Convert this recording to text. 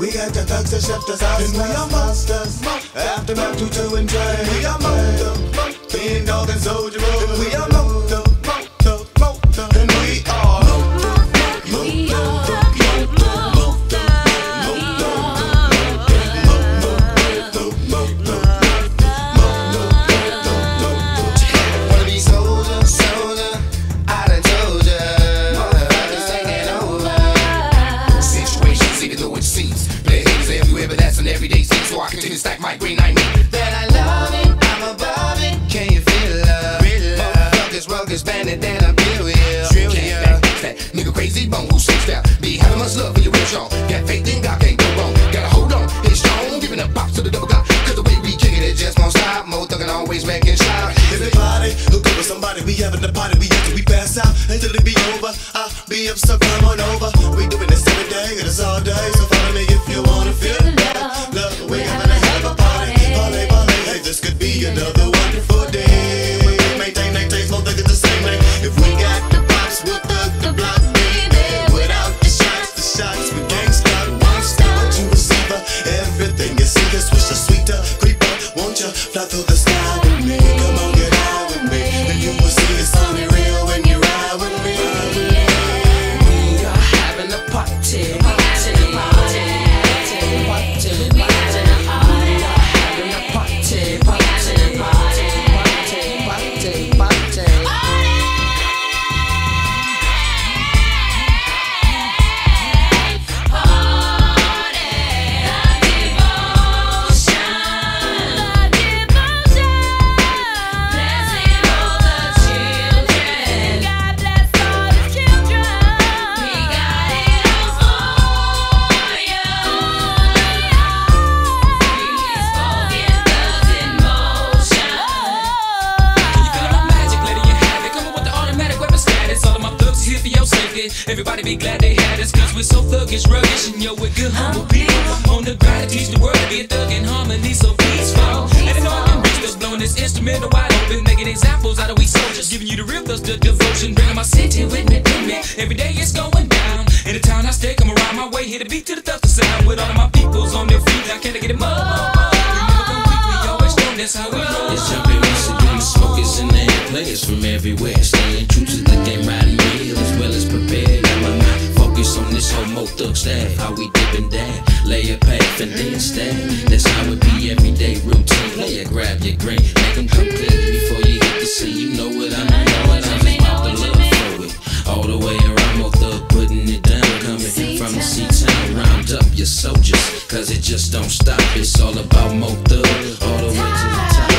We got the thugs that shift us out. And we are monsters. Aftermath to and Dre. We are Moto. Everyday scene. So continue to stack my green. I mean that I love it. I'm above it. Can you feel love? Real love. Motherfuckers, ruggers, bandit, then I'm brilliant. Trillion. That nigga Krayzie Bone who sits down. Be having much love for your real strong. Got faith in God, can't go wrong. Gotta hold on, it's strong. Giving up box to the double God. Cause the way we kick it, it just won't stop. Mo thuggin' always making shot. Everybody hook up with somebody. We having a party. We until we pass out until it be over. I'll be up, come on Everybody be glad they had us, cause we're so thuggish, ruggish, and yo, we're good, humble people. On the grind to teach the world to be a thug in harmony, so peaceful. And I know I can reach those blowing this instrumental wide open, making examples out of we soldiers. Giving you the real thirst of devotion, bringing my city with me, with me. Every day it's going down. In the town I stay, come around my way, hit a beat to the thug sound. With all of my peoples this homo thug staff. How we dip and dab, lay a path and then stab. That's how it be everyday routine. Player, grab your green, make 'em come clean before you hit the scene. You know what I mean? Know what I mean? About the love for it. All the way around, mo thug putting it down. Coming from the C-Town, round up your soldiers. Cause it just don't stop. It's all about mo thug. All the way to the top.